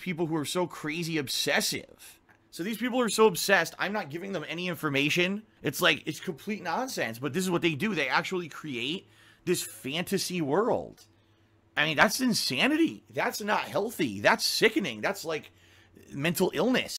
people who are so crazy obsessive. So these people are so obsessed. I'm not giving them any information. It's like it's complete nonsense. But this is what they do. They actually create this fantasy world. I mean, that's insanity. That's not healthy. That's sickening. That's like mental illness.